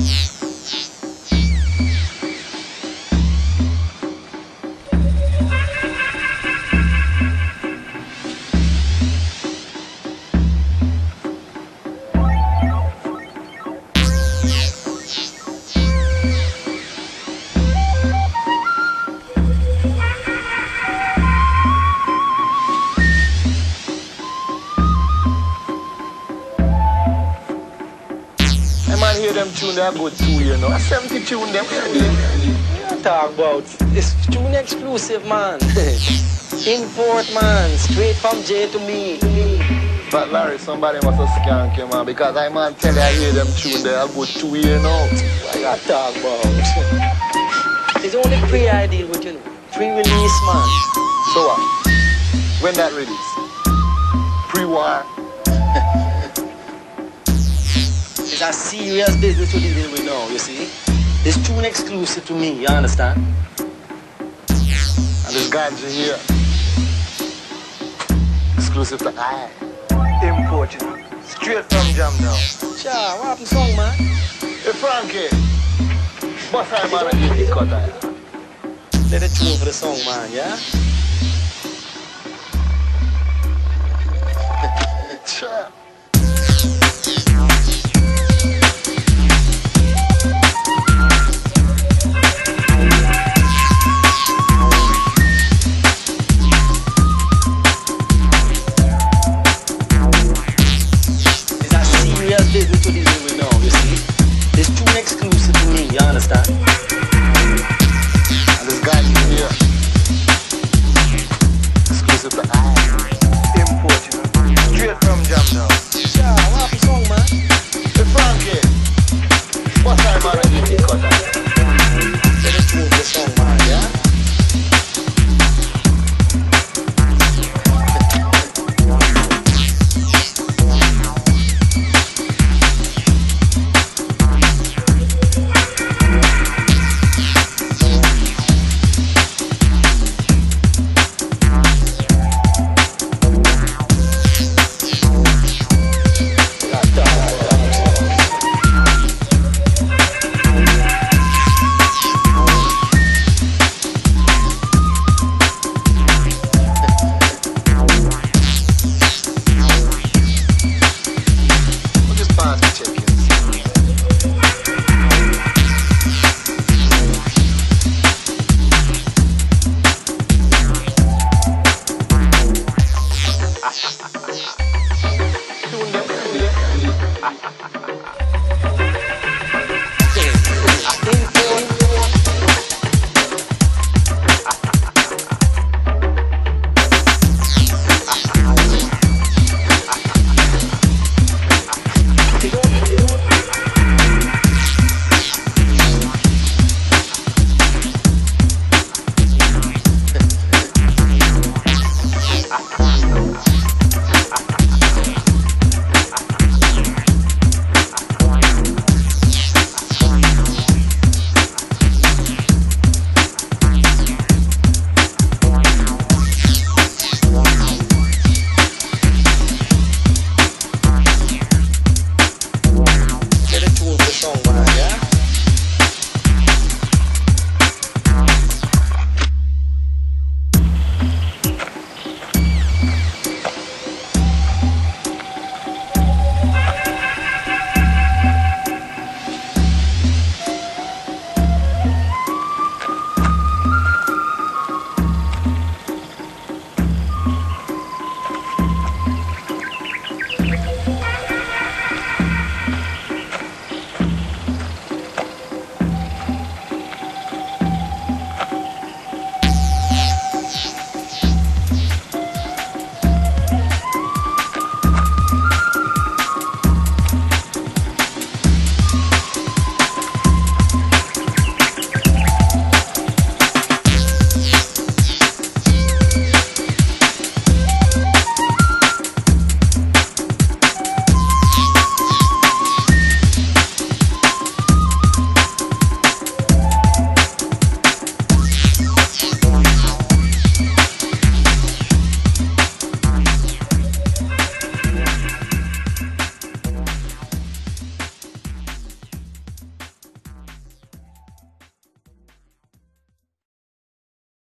I man hear them tune, they are good too, you know. I 70 tune them. What talk about? It's tune exclusive, man. Import, man. Straight from J to me. But Larry, somebody must have skank you, man, because I man tell you I hear them tune, they are good too, you know. What you talk about? It's only pre I deal with, you know. Pre-release, man. So what? When that release? Pre-war? A serious business we dealing with now, you see? This tune exclusive to me, you understand? And this ganja here. Exclusive to I. Import, you know. Straight from Jam now. Cha, what happened song, man? Hey, Frankie. But I man, I get the cut, Let it tune for the song, man, yeah? This too exclusive to me, you understand? find the tip,